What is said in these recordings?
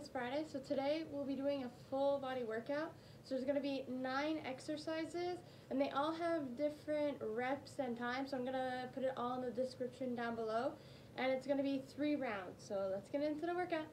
is Friday, so today we'll be doing a full body workout. So there's going to be nine exercises, and they all have different reps and times. So I'm going to put it all in the description down below, and it's going to be three rounds. So let's get into the workout.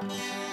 Bye.